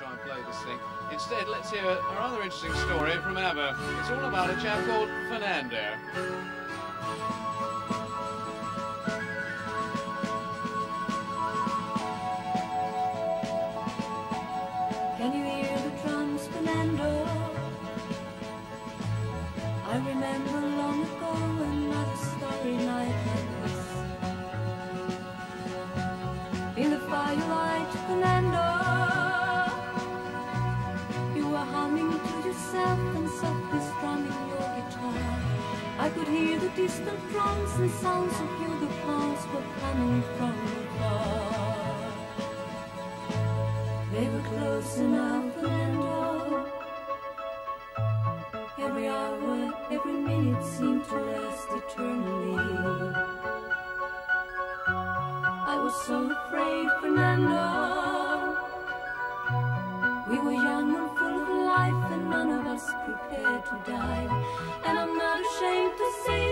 interesting. Instead, let's hear a rather interesting story from ABBA. It's all about a chap called Fernando. Can you hear the drums, Fernando? I remember long ago another starry night yourself and softly strumming your guitar. I could hear the distant drums and sounds of calls were coming from afar. They were close enough, Fernando. Every hour, every minute seemed to last eternally. I was so afraid, Fernando. We were young none of us prepared to die. And I'm not ashamed to say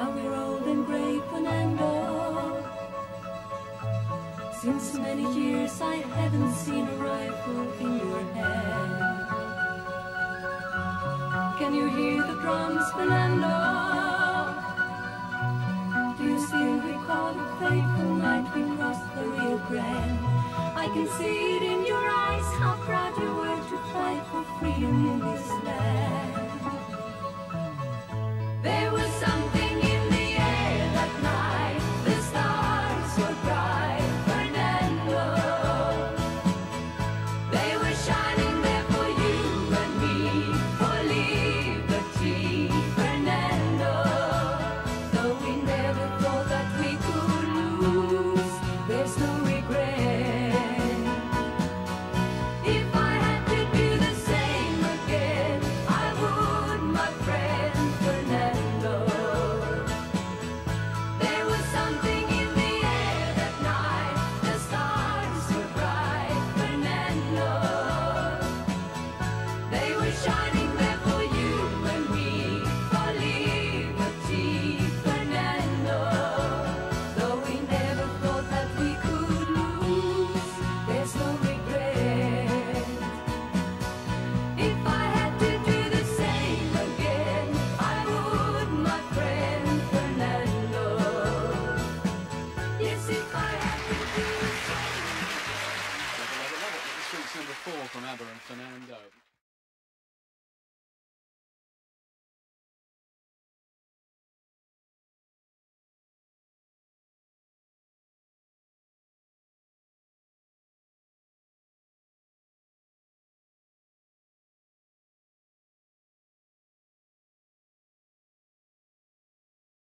Now we're old and gray, Fernando. Since many years I haven't seen a rifle in your hand. Can you hear the drums, Fernando? Do you still recall the fateful night we crossed the Rio Grande? I can see it in your eyes how proud you were to fight for freedom in this. Six number four from ABBA and Fernando.